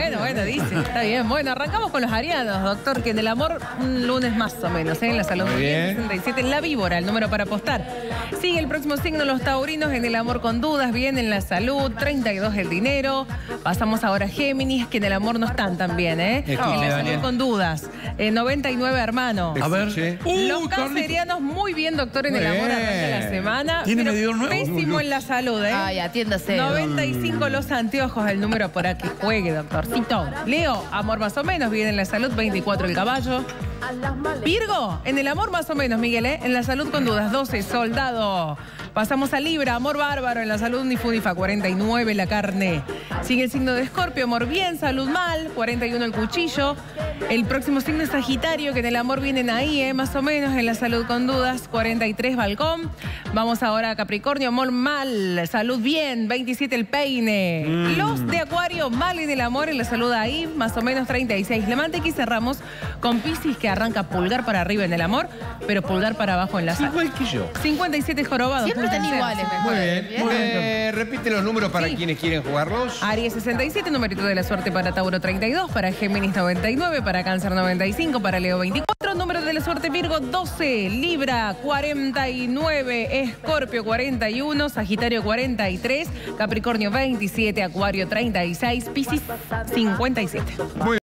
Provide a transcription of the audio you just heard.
bueno, bueno, dice. Está bien. Bueno, arrancamos con los arianos, doctor, que en el amor un lunes más o menos, ¿eh? en la salud. Muy bien. 67 en la víbora, el número para apostar. Sigue el próximo signo, los taurinos en el amor con dudas, bien en la salud, 32 el dinero. Pasamos ahora a Géminis, que en el amor no están tan bien, ¿eh? En la salud con dudas, eh, 99 hermano. A ver. Sí. Los Uh, cancerianos muy bien, doctor, en Muy el amor arranca la semana. ¿Tiene pero medidor nuevo? Pésimo en la salud, ¿eh? Ay, atiéndase. 95 los anteojos, el número para que juegue, Leo, amor más o menos, bien en la salud, 24 el caballo. Virgo, en el amor más o menos, Miguel, ¿eh? En la salud con dudas, 12, soldado. Pasamos a Libra, amor bárbaro, en la salud ni fu ni fa, 49 la carne. Sigue el signo de Escorpio, amor bien, salud mal, 41 el cuchillo. El próximo signo es Sagitario, que en el amor vienen ahí, ¿eh? Más o menos, en la salud con dudas, 43 balcón. Vamos ahora a Capricornio, amor mal, salud bien, 27 el peine. Los de Acuario, mal en el amor, en la salud ahí, más o menos 36. Le mantequilla y cerramos con Piscis, que arranca pulgar para arriba en el amor, pero pulgar para abajo en la salud. Igual que yo. 57 jorobados. Siempre están iguales, mejor. Muy bien. Bien. Eh, repite los números para Sí. quienes quieren jugarlos. Aries 67, numerito de la suerte para Tauro 32, para Géminis 99, para Cáncer 95, para Leo 24, número de la suerte Virgo 12, Libra 49, Escorpio 41, Sagitario 43, Capricornio 27, Acuario 36, Piscis 57. Muy